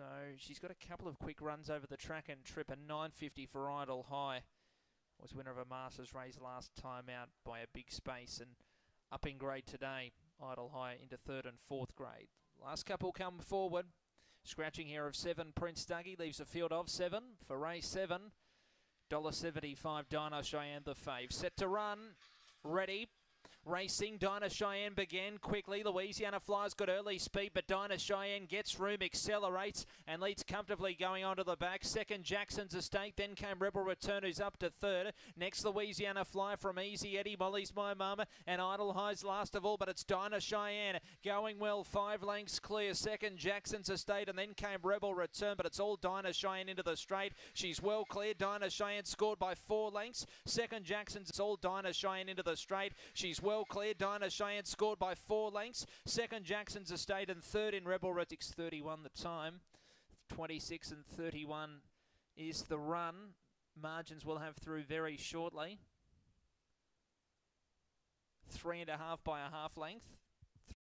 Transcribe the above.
So she's got a couple of quick runs over the track and trip. A 950 for Idle High was winner of a Masters race last time out by a big space and up in grade today. Idle High into third and fourth grade. Last couple come forward. Scratching here of seven. Prince Dougie leaves a field of seven for race seven. $1.75 Dino Cheyenne the fave. Set to run. Ready. Racing, Dinah Cheyenne began quickly. Louisiana Fly's got early speed, but Dinah Cheyenne gets room, accelerates, and leads comfortably going onto the back. Second, Jackson's Estate. Then came Rebel Return, who's up to third. Next, Louisiana Fly from Easy Eddie, Molly's My Mama, and Idle Highs last of all, but it's Dinah Cheyenne going well. Five lengths clear. Second, Jackson's Estate, and then came Rebel Return, but it's all Dinah Cheyenne into the straight. She's well clear. Dinah Cheyenne scored by four lengths. Second, Jackson's, it's all Dinah Cheyenne into the straight. She's well clear. Dinah Cheyenne scored by four lengths. Second, Jackson's Estate, and third in Rebel Red 31 the time. 26 and 31 is the run. Margins we'll have through very shortly. Three and a half by a half length.